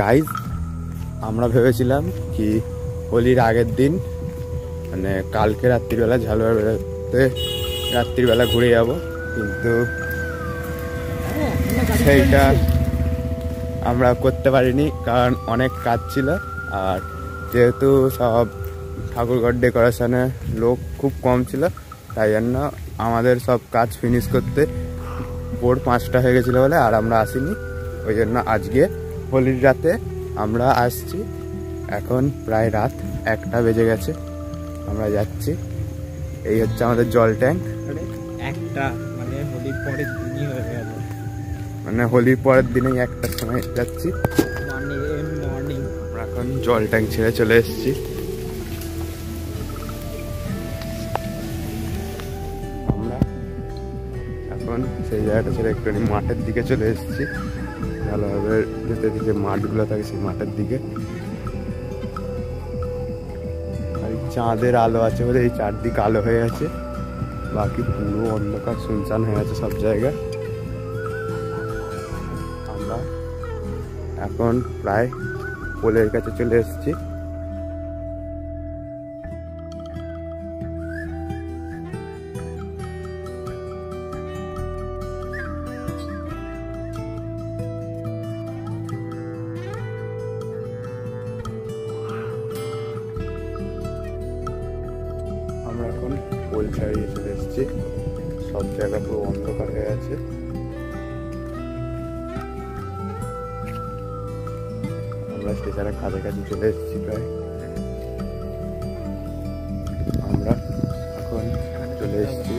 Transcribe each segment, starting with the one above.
Guys আমরা ভেবেছিলাম কি হোলির আগের দিন মানে কালকে রাত্রিবেলা ঝালুয়া বেড়াতে রাত্রিবেলা ঘুরে যাব, কিন্তু সেইটা আমরা করতে পারিনি, কারণ অনেক কাজ ছিল। আর যেহেতু সব ঠাকুরঘর ডেকোরেশনে লোক খুব কম ছিল, তাই জন্য আমাদের সব কাজ ফিনিশ করতে ভোর পাঁচটা হয়ে গেছিল বলে আর আমরা আসিনি। ওই জন্য আজকে হোলির রাতে আমরা আসছি। এখন প্রায় রাত একটা বেজে গেছে। আমরা যাচ্ছি। এই হচ্ছে আমাদের জল ট্যাঙ্ক। মানে একটা মানে হোলির পরের দিনই হয়ে গেল। মানে হোলির পরের দিনেই একটার সময় যাচ্ছি। আমরা এখন জল ট্যাঙ্ক ছেড়ে চলে এসেছি। আমরা এখন সেই জায়গাটা ছেড়ে একটুখানি মাঠের দিকে চলে এসেছি। ভালোভাবে যেতে দিকে মাঠগুলো থাকে সেই মাঠের দিকে। আর চাঁদের আলো আছে বলে এই চারদিক আলো হয়ে আছে। বাকি পুরো অন্ধকার, শুনশান হয়ে আছে সব জায়গায়। আমরা এখন প্রায় পোলের কাছে চলে এসেছি। ছাড়িয়ে চলে এসেছি। সব জায়গা পুরো অন্ধকার হয়ে আছে। আমরা স্টেশনের কাছাকাছি চলে এসেছি প্রায়। আমরা এখন চলে এসেছি।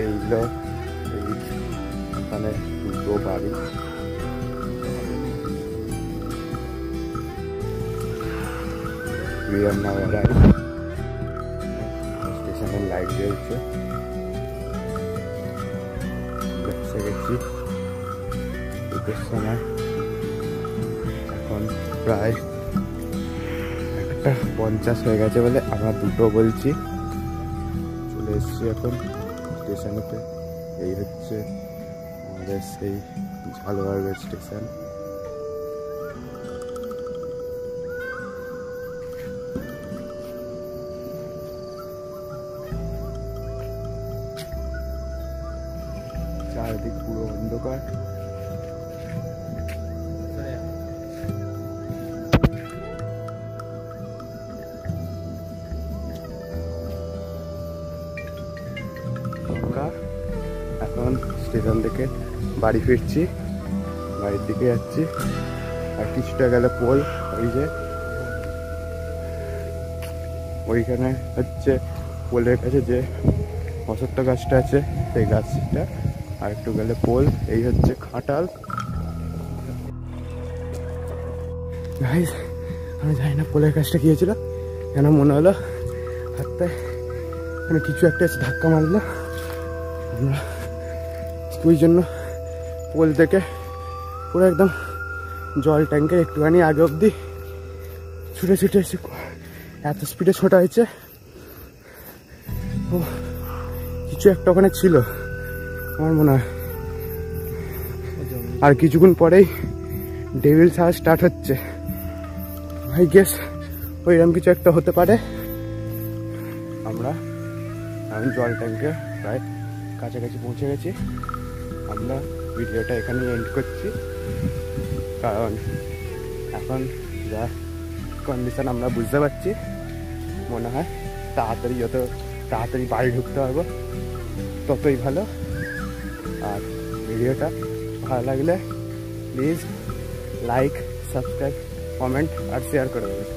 এইগুলো এই এখানে দুটো বাড়ি। বিরামনগর স্টেশনের লাইট জ্বলছে। ব্যবসা গেছি দুটোর সময়। এখন প্রায় একটা পঞ্চাশ হয়ে গেছে বলে আমরা দুটো বলছি। চলে এসছি এখন স্টেশনেতে এই হচ্ছে আমাদের সেই ঝালবাড়ি স্টেশন অন্ধকার। আমরা এখন স্টেশন থেকে বাড়ি ফিরছি। বাড়ির দিকে যাচ্ছি। আর কিছুটা গেলে পোল, ওই যে। ওইখানে হচ্ছে পোলের কাছে যে অসত্য গাছটা আছে, সেই গাছটা আর একটু গেলে পোল, এই হচ্ছে খাটাল। আমি জানি না পোলের কাজটা কি হয়েছিল, কেন মনে হলো হাতটায় মানে কিছু একটা এসে ধাক্কা মারলো। আমরা ওই জন্য পোল থেকে পুরো একদম জল ট্যাঙ্কের একটুখানি আগে অবধি ছুটে ছুটে এসে এত স্পিডে ছোটা হয়েছে। ও, কিছু একটা ওখানে ছিল। আমার মনে হয়। আর কিছুক্ষণ পরেই ডেভিল সাহা স্টার্ট হচ্ছে। ভাই গেস ওইরকম কিছু একটা হতে পারে। আমরা আমি জল ট্যাঙ্কে প্রায় কাছাকাছি পৌঁছে গেছি। আমরা ভিডিওটা এখানে এন্ড করছি। কারণ এখন যা কন্ডিশন আমরা বুঝতে পারছি, মনে হয় তাড়াতাড়ি যত তাড়াতাড়ি বাড়ি ঢুকতে পারব, ততই ভালো। আর ভিডিওটা ভালো লাগলে প্লিজ লাইক সাবস্ক্রাইব কমেন্ট আর শেয়ার করে দেবেন